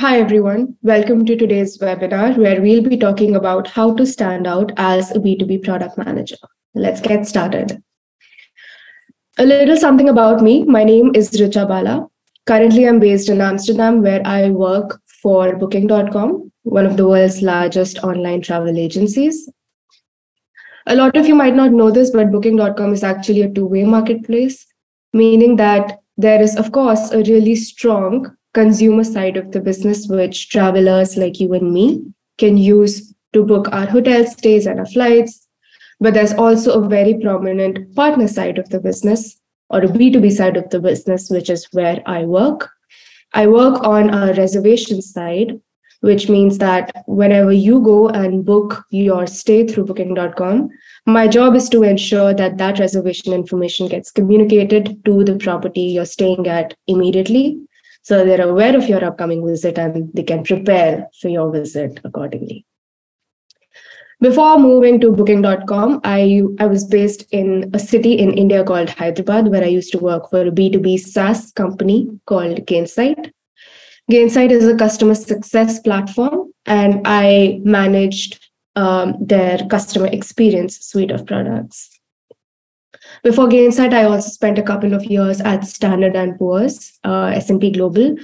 Hi, everyone. Welcome to today's webinar where we'll be talking about how to stand out as a B2B product manager. Let's get started. A little something about me. My name is Richa Bala. Currently, I'm based in Amsterdam where I work for Booking.com, one of the world's largest online travel agencies. A lot of you might not know this, but Booking.com is actually a two way marketplace, meaning that there is, of course, a really strong consumer side of the business, which travelers like you and me can use to book our hotel stays and our flights. But there's also a very prominent partner side of the business or a B2B side of the business, which is where I work. I work on a reservation side, which means that whenever you go and book your stay through booking.com, my job is to ensure that that reservation information gets communicated to the property you're staying at immediately so they're aware of your upcoming visit and they can prepare for your visit accordingly. Before moving to booking.com, I, I was based in a city in India called Hyderabad, where I used to work for a B2B SaaS company called Gainsight. Gainsight is a customer success platform, and I managed um, their customer experience suite of products. Before Gainsight, I also spent a couple of years at Standard & Poor's, uh, S&P Global,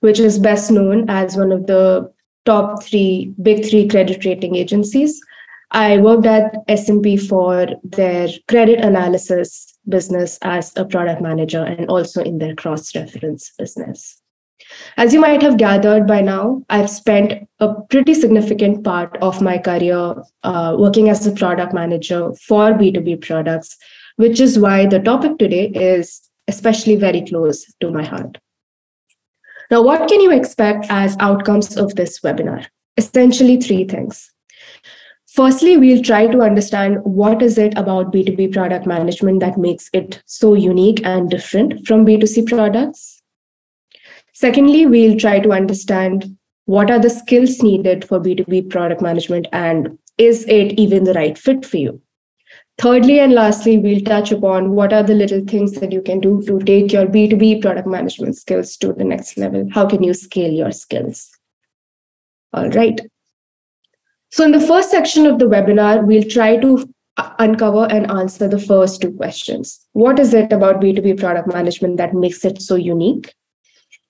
which is best known as one of the top three, big three credit rating agencies. I worked at S&P for their credit analysis business as a product manager and also in their cross-reference business. As you might have gathered by now, I've spent a pretty significant part of my career uh, working as a product manager for B2B products which is why the topic today is especially very close to my heart. Now, what can you expect as outcomes of this webinar? Essentially, three things. Firstly, we'll try to understand what is it about B2B product management that makes it so unique and different from B2C products. Secondly, we'll try to understand what are the skills needed for B2B product management and is it even the right fit for you? Thirdly, and lastly, we'll touch upon what are the little things that you can do to take your B2B product management skills to the next level. How can you scale your skills? All right. So, in the first section of the webinar, we'll try to uncover and answer the first two questions. What is it about B2B product management that makes it so unique?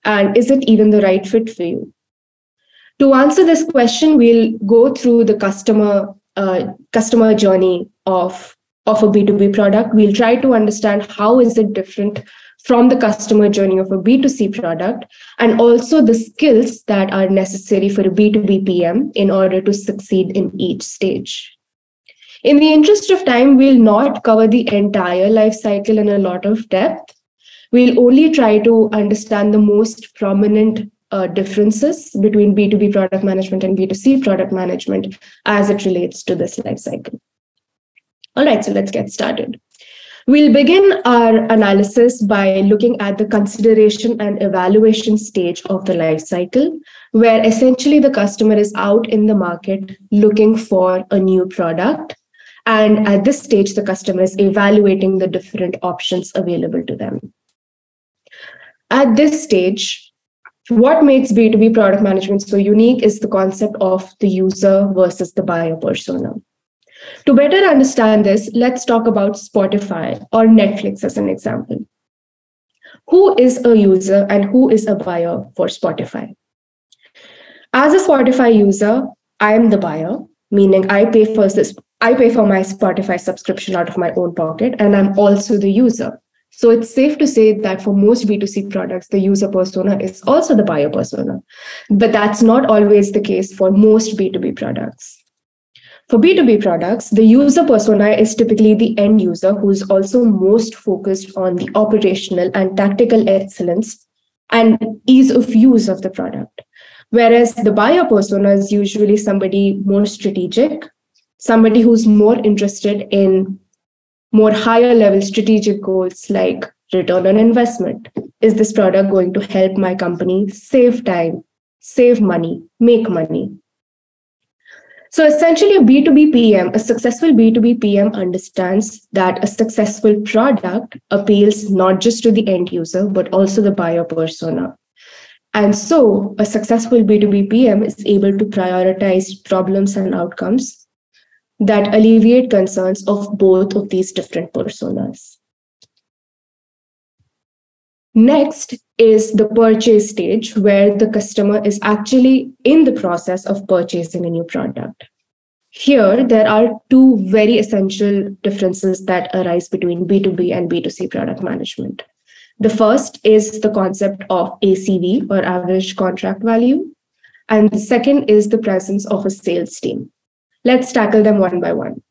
And is it even the right fit for you? To answer this question, we'll go through the customer uh, customer journey of of a b2b product we'll try to understand how is it different from the customer journey of a b2c product and also the skills that are necessary for a b2b pm in order to succeed in each stage in the interest of time we'll not cover the entire life cycle in a lot of depth we'll only try to understand the most prominent uh, differences between B2B product management and B2C product management as it relates to this life cycle. All right, so let's get started. We'll begin our analysis by looking at the consideration and evaluation stage of the life cycle, where essentially the customer is out in the market looking for a new product. And at this stage, the customer is evaluating the different options available to them. At this stage, what makes B2B product management so unique is the concept of the user versus the buyer persona. To better understand this, let's talk about Spotify or Netflix as an example. Who is a user and who is a buyer for Spotify? As a Spotify user, I am the buyer, meaning I pay for this, I pay for my Spotify subscription out of my own pocket, and I'm also the user. So it's safe to say that for most B2C products, the user persona is also the buyer persona. But that's not always the case for most B2B products. For B2B products, the user persona is typically the end user who is also most focused on the operational and tactical excellence and ease of use of the product. Whereas the buyer persona is usually somebody more strategic, somebody who's more interested in more higher level strategic goals like return on investment. Is this product going to help my company save time, save money, make money? So essentially, a B2B PM, a successful B2B PM understands that a successful product appeals not just to the end user, but also the buyer persona. And so a successful B2B PM is able to prioritize problems and outcomes that alleviate concerns of both of these different personas. Next is the purchase stage, where the customer is actually in the process of purchasing a new product. Here, there are two very essential differences that arise between B2B and B2C product management. The first is the concept of ACV or average contract value. And the second is the presence of a sales team. Let's tackle them one by one.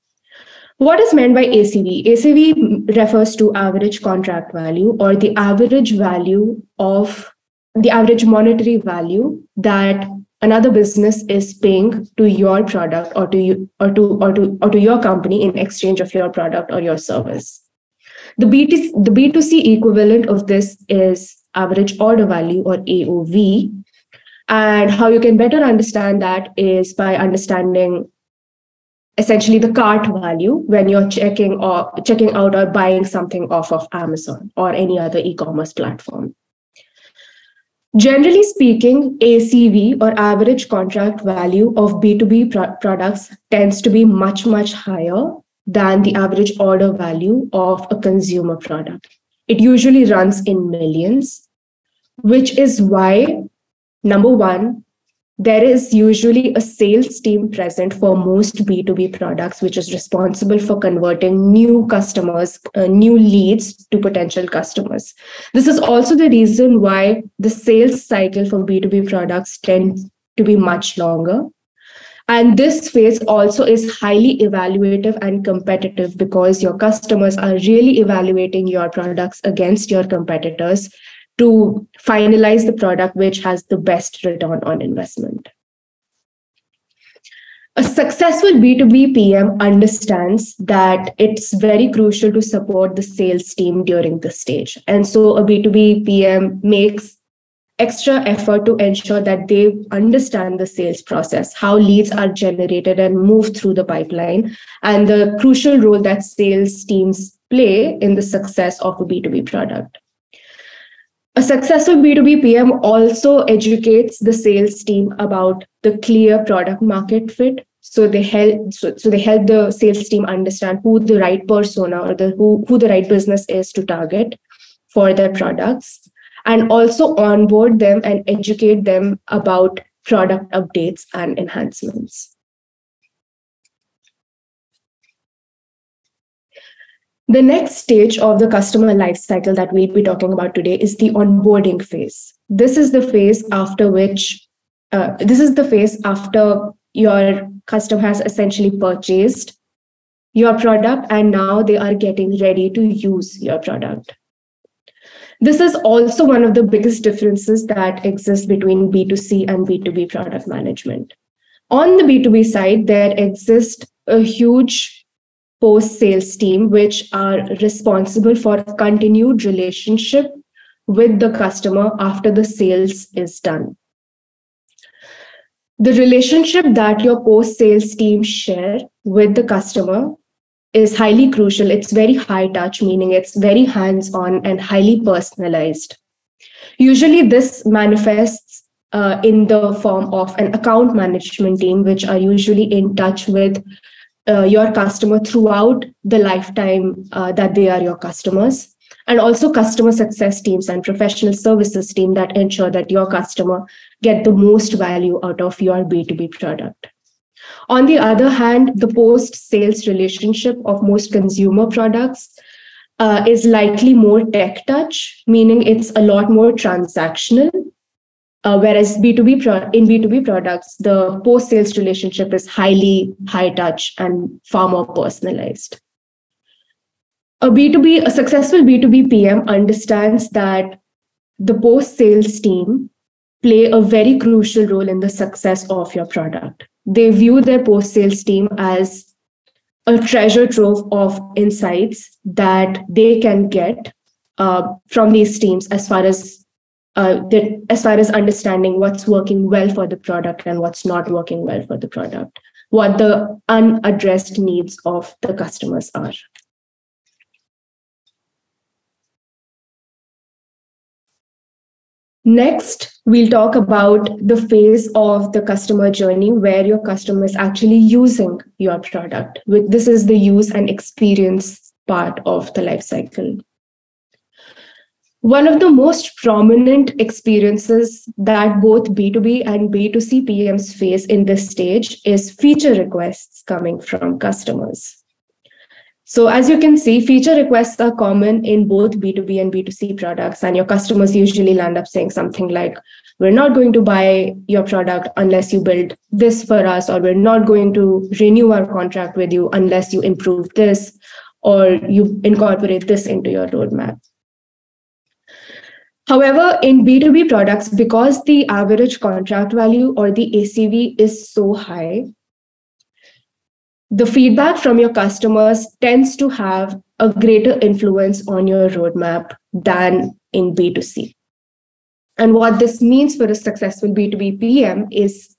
What is meant by ACV? ACV refers to average contract value or the average value of the average monetary value that another business is paying to your product or to you or to or to or to your company in exchange of your product or your service. The B2C, the B2C equivalent of this is average order value or AOV. And how you can better understand that is by understanding essentially the cart value when you're checking or checking out or buying something off of Amazon or any other e-commerce platform. Generally speaking, ACV or average contract value of B2B pro- products tends to be much, much higher than the average order value of a consumer product. It usually runs in millions, which is why, number one, there is usually a sales team present for most B2B products, which is responsible for converting new customers, uh, new leads to potential customers. This is also the reason why the sales cycle for B2B products tend to be much longer and this phase also is highly evaluative and competitive because your customers are really evaluating your products against your competitors to finalize the product which has the best return on investment. A successful B2B PM understands that it's very crucial to support the sales team during this stage. And so a B2B PM makes extra effort to ensure that they understand the sales process, how leads are generated and move through the pipeline, and the crucial role that sales teams play in the success of a B2B product. A successful B2B PM also educates the sales team about the clear product market fit. So they help so, so they help the sales team understand who the right persona or the who, who the right business is to target for their products and also onboard them and educate them about product updates and enhancements. The next stage of the customer lifecycle that we'll be talking about today is the onboarding phase. This is the phase after which, uh, this is the phase after your customer has essentially purchased your product and now they are getting ready to use your product. This is also one of the biggest differences that exist between B2C and B2B product management. On the B2B side, there exists a huge post sales team which are responsible for continued relationship with the customer after the sales is done. The relationship that your post sales team share with the customer is highly crucial. It's very high touch, meaning it's very hands on and highly personalized. Usually, this manifests uh, in the form of an account management team, which are usually in touch with uh, your customer throughout the lifetime uh, that they are your customers and also customer success teams and professional services team that ensure that your customer get the most value out of your b2b product on the other hand, the post sales relationship of most consumer products uh, is likely more tech touch, meaning it's a lot more transactional. Uh, whereas B2B pro- in B2B products, the post sales relationship is highly high touch and far more personalized. A B2B, a successful B2B PM understands that the post sales team play a very crucial role in the success of your product they view their post sales team as a treasure trove of insights that they can get uh, from these teams as far as uh, as far as understanding what's working well for the product and what's not working well for the product, what the unaddressed needs of the customers are. Next, we'll talk about the phase of the customer journey where your customer is actually using your product. This is the use and experience part of the life cycle. One of the most prominent experiences that both B2B and B2C PMs face in this stage is feature requests coming from customers. So as you can see, feature requests are common in both B2B and B2C products. And your customers usually land up saying something like, we're not going to buy your product unless you build this for us, or we're not going to renew our contract with you unless you improve this, or you incorporate this into your roadmap. However, in B2B products, because the average contract value or the ACV is so high, the feedback from your customers tends to have a greater influence on your roadmap than in B2C. And what this means for a successful B2B PM is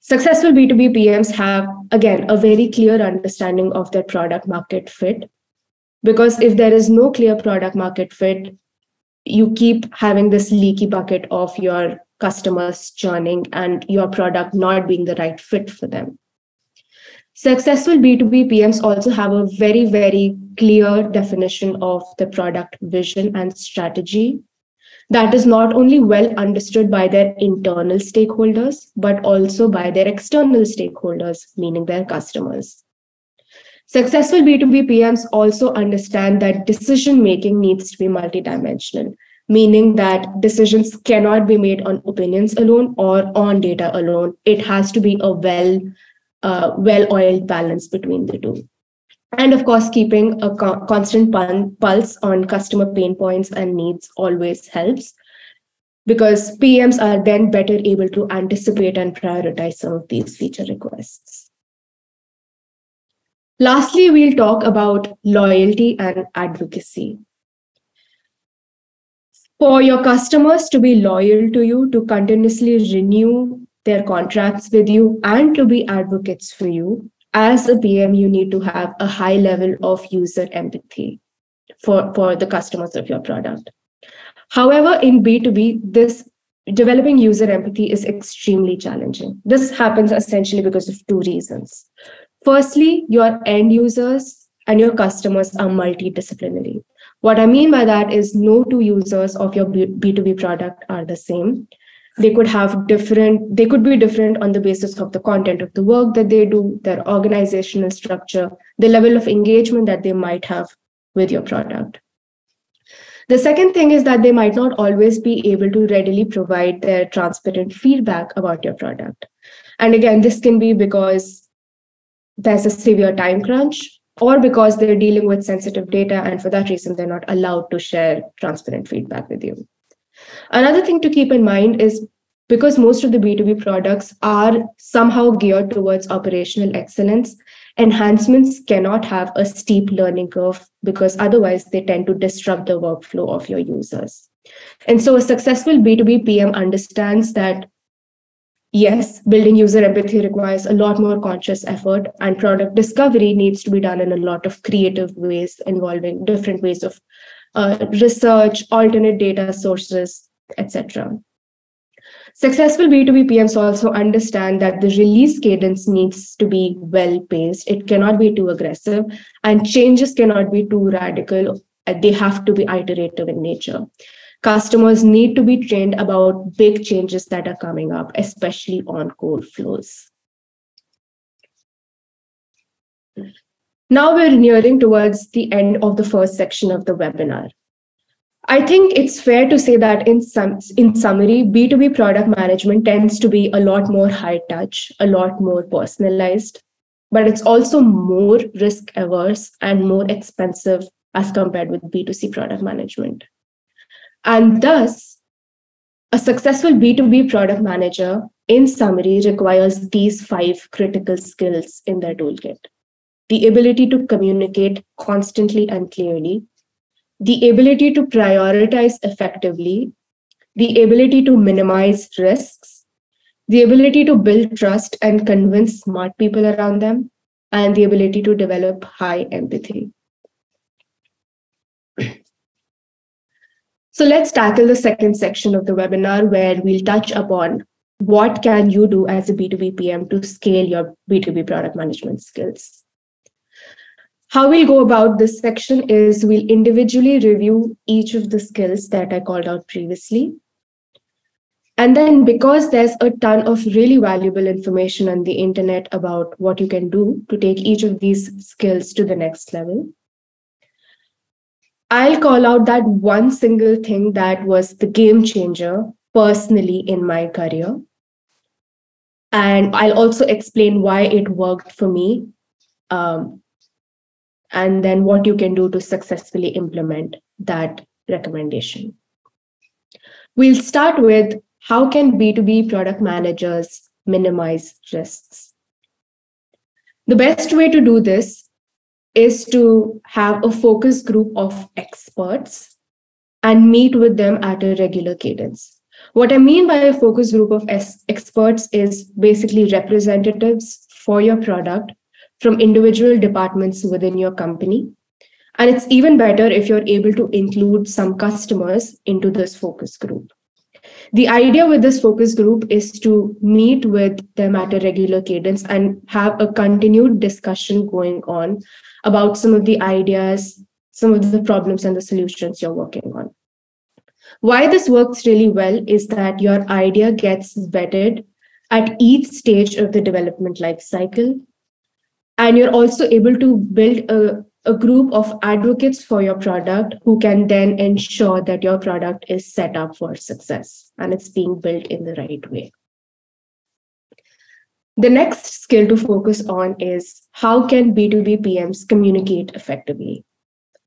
successful B2B PMs have, again, a very clear understanding of their product market fit. Because if there is no clear product market fit, you keep having this leaky bucket of your customers churning and your product not being the right fit for them. Successful B2B PMs also have a very, very clear definition of the product vision and strategy that is not only well understood by their internal stakeholders, but also by their external stakeholders, meaning their customers. Successful B2B PMs also understand that decision making needs to be multidimensional, meaning that decisions cannot be made on opinions alone or on data alone. It has to be a well uh, well-oiled balance between the two. And of course, keeping a co- constant pulse on customer pain points and needs always helps because PMs are then better able to anticipate and prioritize some of these feature requests. Lastly, we'll talk about loyalty and advocacy. For your customers to be loyal to you, to continuously renew their contracts with you and to be advocates for you, as a PM, you need to have a high level of user empathy for, for the customers of your product. However, in B2B, this developing user empathy is extremely challenging. This happens essentially because of two reasons. Firstly, your end users and your customers are multidisciplinary. What I mean by that is no two users of your B2B product are the same. They could have different they could be different on the basis of the content of the work that they do their organizational structure the level of engagement that they might have with your product. The second thing is that they might not always be able to readily provide their transparent feedback about your product. And again this can be because there's a severe time crunch or because they're dealing with sensitive data and for that reason they're not allowed to share transparent feedback with you Another thing to keep in mind is because most of the B2B products are somehow geared towards operational excellence, enhancements cannot have a steep learning curve because otherwise they tend to disrupt the workflow of your users. And so a successful B2B PM understands that yes, building user empathy requires a lot more conscious effort, and product discovery needs to be done in a lot of creative ways involving different ways of uh, research, alternate data sources, etc. Successful B2B PMs also understand that the release cadence needs to be well paced. It cannot be too aggressive, and changes cannot be too radical. They have to be iterative in nature. Customers need to be trained about big changes that are coming up, especially on core flows. Now we're nearing towards the end of the first section of the webinar. I think it's fair to say that in some in summary, B2B product management tends to be a lot more high touch, a lot more personalized, but it's also more risk averse and more expensive as compared with B2C product management. And thus, a successful B2B product manager, in summary, requires these five critical skills in their toolkit the ability to communicate constantly and clearly, the ability to prioritize effectively, the ability to minimize risks, the ability to build trust and convince smart people around them, and the ability to develop high empathy. So let's tackle the second section of the webinar where we'll touch upon what can you do as a B2B PM to scale your B2B product management skills. How we'll go about this section is we'll individually review each of the skills that I called out previously. And then because there's a ton of really valuable information on the internet about what you can do to take each of these skills to the next level, I'll call out that one single thing that was the game changer personally in my career. And I'll also explain why it worked for me um, and then what you can do to successfully implement that recommendation. We'll start with how can B2B product managers minimize risks? The best way to do this is to have a focus group of experts and meet with them at a regular cadence. What I mean by a focus group of experts is basically representatives for your product from individual departments within your company. And it's even better if you're able to include some customers into this focus group. The idea with this focus group is to meet with them at a regular cadence and have a continued discussion going on about some of the ideas, some of the problems and the solutions you're working on. Why this works really well is that your idea gets vetted at each stage of the development life cycle. And you're also able to build a, a group of advocates for your product who can then ensure that your product is set up for success and it's being built in the right way. The next skill to focus on is how can B2B PMs communicate effectively?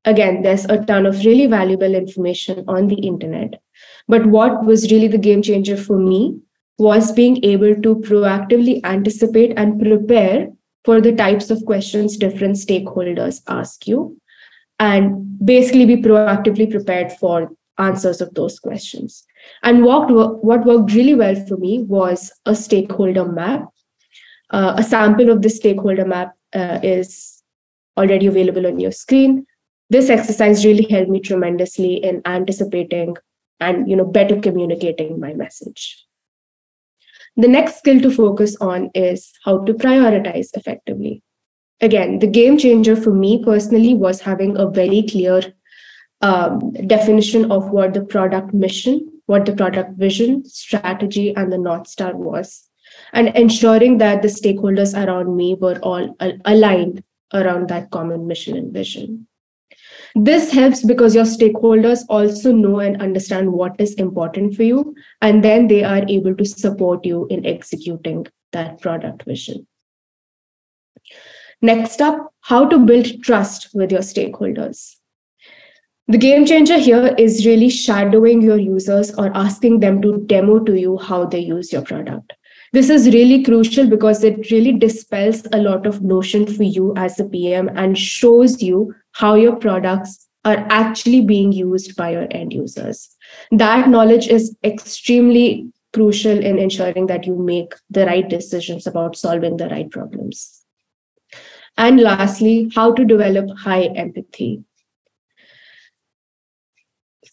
Again, there's a ton of really valuable information on the internet. But what was really the game changer for me was being able to proactively anticipate and prepare for the types of questions different stakeholders ask you and basically be proactively prepared for answers of those questions. And what, what worked really well for me was a stakeholder map uh, a sample of the stakeholder map uh, is already available on your screen. This exercise really helped me tremendously in anticipating and you know better communicating my message. The next skill to focus on is how to prioritize effectively. Again, the game changer for me personally was having a very clear um, definition of what the product mission, what the product vision, strategy, and the North Star was and ensuring that the stakeholders around me were all aligned around that common mission and vision. This helps because your stakeholders also know and understand what is important for you, and then they are able to support you in executing that product vision. Next up, how to build trust with your stakeholders. The game changer here is really shadowing your users or asking them to demo to you how they use your product. This is really crucial because it really dispels a lot of notion for you as a PM and shows you how your products are actually being used by your end users. That knowledge is extremely crucial in ensuring that you make the right decisions about solving the right problems. And lastly, how to develop high empathy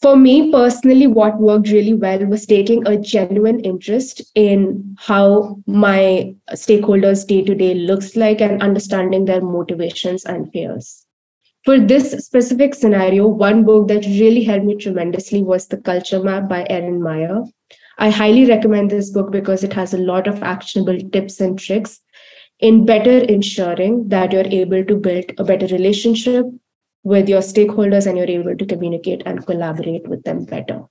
for me personally, what worked really well was taking a genuine interest in how my stakeholders' day to day looks like and understanding their motivations and fears. For this specific scenario, one book that really helped me tremendously was The Culture Map by Erin Meyer. I highly recommend this book because it has a lot of actionable tips and tricks in better ensuring that you're able to build a better relationship with your stakeholders and you're able to communicate and collaborate with them better.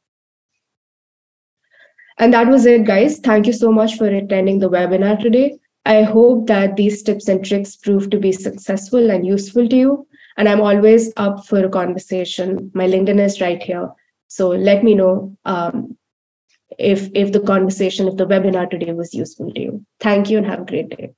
And that was it, guys. Thank you so much for attending the webinar today. I hope that these tips and tricks prove to be successful and useful to you. And I'm always up for a conversation. My LinkedIn is right here. So let me know um, if, if the conversation, if the webinar today was useful to you. Thank you and have a great day.